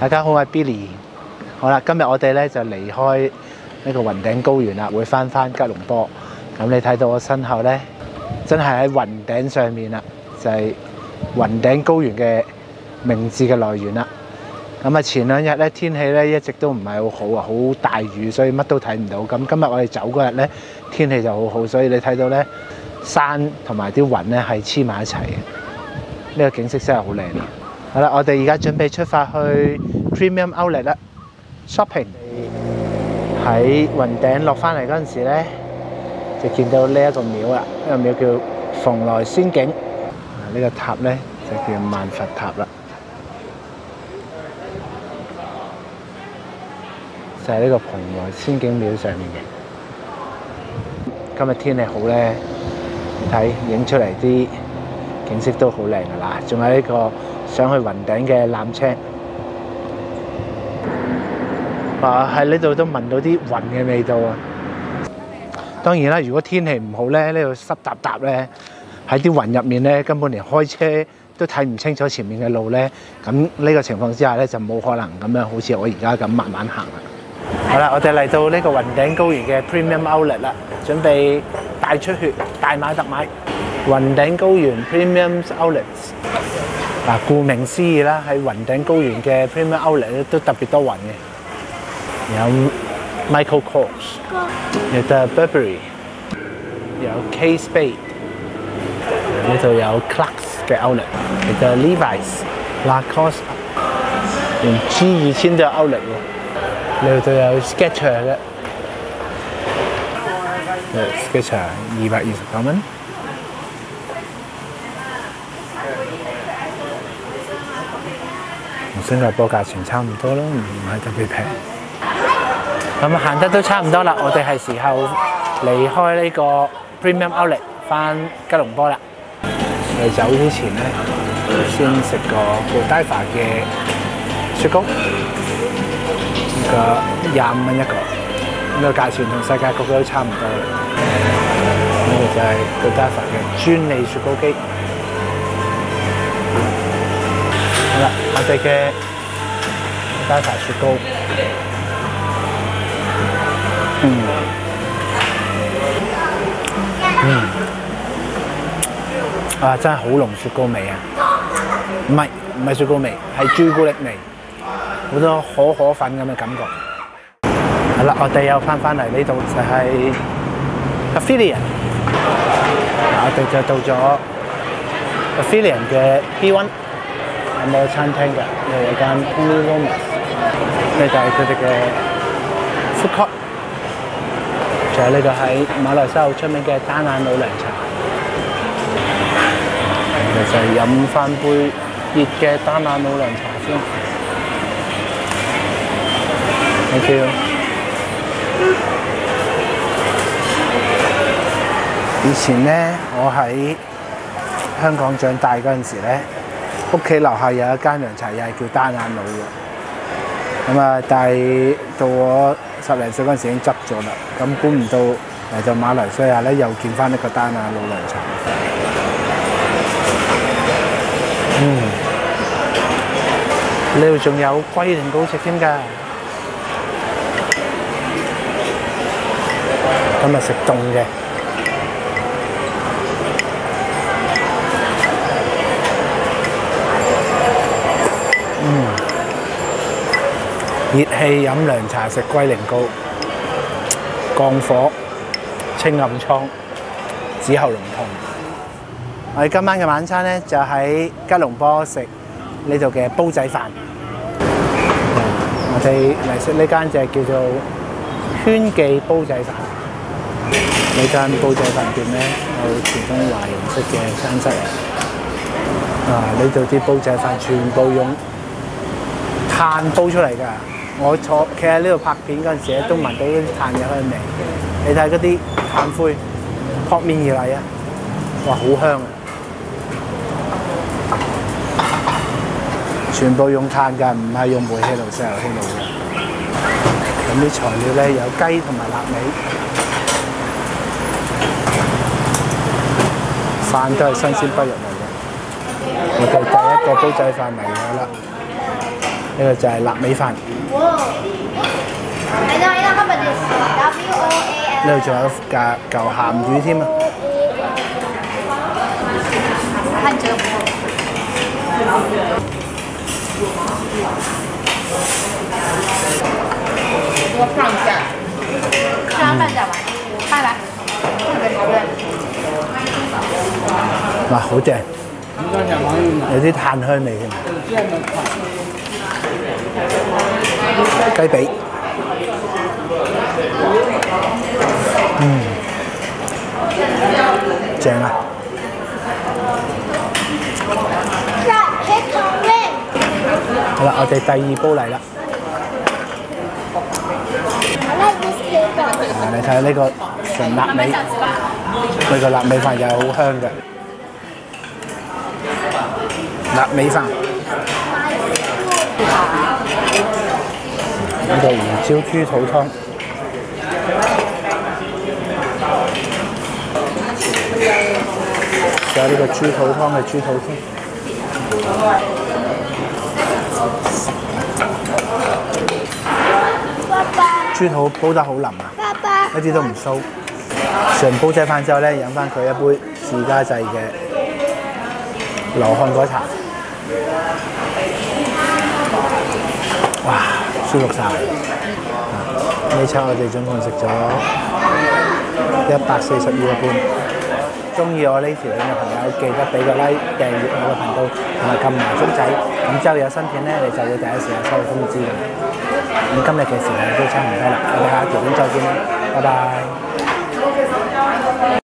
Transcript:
大家好，我係 Billy。好啦，今日我哋咧就離開呢個雲頂高原啦，會翻翻吉隆坡。咁你睇到我身後咧，真係喺雲頂上面啦，就係、雲頂高原嘅名字嘅来源啦。咁啊，前兩日咧天氣咧一直都唔係好好啊，好大雨，所以乜都睇唔到。咁今日我哋走嗰日咧天氣就好好，所以你睇到咧山同埋啲雲咧係黐埋一齊嘅。呢個景色真係好靚啊！好啦，我哋而家準備出發去 Premium Outlet 啦，shopping。喺雲頂落翻嚟嗰陣時咧，就見到呢一個廟啦，呢、個廟叫蓬萊仙境。呢、個塔咧就叫萬佛塔啦，就係、呢個蓬萊仙境廟上面嘅。今日天氣好咧，你睇影出嚟啲景色都好靚噶啦，仲有呢個上去雲頂嘅纜車。啊！喺呢度都聞到啲雲嘅味道啊！當然啦，如果天氣唔好咧，呢度濕搭搭咧，喺啲雲入面咧，根本連開車都睇唔清楚前面嘅路咧。咁呢個情況之下咧，就冇可能咁樣好似我而家咁慢慢行啦。好啦，我哋嚟到呢個雲頂高原嘅 Premium Outlet 啦，準備大出血、大買特買。雲頂高原 Premium Outlets 嗱，顧名思義啦，喺雲頂高原嘅 Premium Outlet 咧都特別多雲嘅。有 Michael Kors，有 The Burberry，有 K Spade，呢度有 Clarks 嘅 outlet，有 The Levi's、Lacoste，連 G 二千都有 outlet 喎。呢度有 Skechers 嘅，Sketcher 二百二十九蚊。同新加坡價錢差唔多咯，唔係特別平。咁行得都差唔多啦，我哋係時候離開呢個 Premium Outlet 翻吉隆坡啦。我哋走之前咧，先食個 Godiva 嘅雪糕，呢個廿五蚊一個，呢個價錢同世界各地都差唔多。呢個就係 Godiva 嘅專利雪糕機。啦，我哋嘅加埋雪糕。嗯，嗯，啊，真系好浓雪糕味啊！唔系唔系雪糕味，系朱古力味，好多可可粉咁嘅感觉。好啦，我哋又翻翻嚟呢度就係 Pavilion，我哋就到咗 Pavilion 嘅 B1，冇餐廳㗎？呢度有間 Honey Lomas，呢就係佢哋嘅 food court。就係呢個喺馬來西亞好出名嘅單眼老涼茶，我哋就飲翻杯熱嘅單眼老涼茶先。Thank you。以前咧，我喺香港長大嗰陣時咧，屋企樓下有一間涼茶，又係叫單眼佬嘅。咁啊，但係到我十零歲嗰陣時已經執咗啦，咁估唔到嚟到馬來西亞咧，又見翻一個單眼佬涼茶。嗯，呢度仲有龜苓膏食添㗎。今日食凍嘅。熱氣飲涼茶食龜苓膏，降火、清暗瘡、止喉嚨痛。我哋今晚嘅晚餐咧就喺吉隆坡食呢度嘅煲仔飯。我哋嚟食呢間就叫做圈記煲仔飯。呢間煲仔飯店咧有傳統華人式嘅餐室。啊！呢度啲煲仔飯全部用炭煲出嚟㗎。我坐企喺呢度拍片嗰陣時咧，都聞到啲炭嘅香味。你睇嗰啲炭灰撲面而嚟啊！哇，好香啊！全部用炭㗎，唔係用煤氣爐、石油氣爐嘅。咁啲材料咧有雞同埋臘味，飯都係新鮮不入嚟嘅。我哋第一個煲仔飯嚟咗啦。呢個就係臘味飯，Wow. I know, I know how about this. W O A 呢 L. 度仲有嚿嚿鹹魚添啊！看着。多放下。上半脚吧，快来，特别好吃。哇，好正，有啲炭香味添。雞髀，嗯，正啊！好啦，我哋第二煲嚟啦。I like this flavor. 啊，你睇下呢個純臘味，呢個臘味飯又好香嘅。臘味飯，呢個胡椒豬肚湯，仲有呢個豬肚湯嘅豬肚添。爸爸，豬肚煲得好腍啊！一啲都唔酥。上煲仔飯之後咧，飲翻佢一杯自家製嘅羅漢果茶。哇，舒服晒！呢餐我哋總共食咗一百四十二個半。中意我呢條片嘅朋友，記得俾個 like、訂閱我嘅頻道，同埋撳埋鐘仔。咁之後有新片咧，你就會第一時間收到通知嘅。咁今日嘅時間都差唔多啦，我哋下一條片再見啦，拜拜。